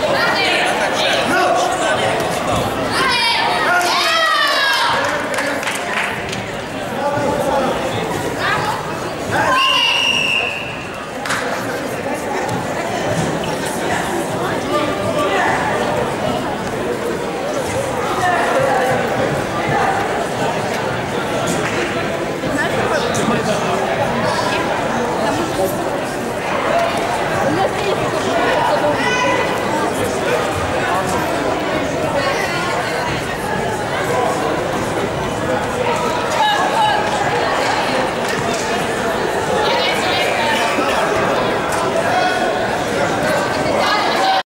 Gracias.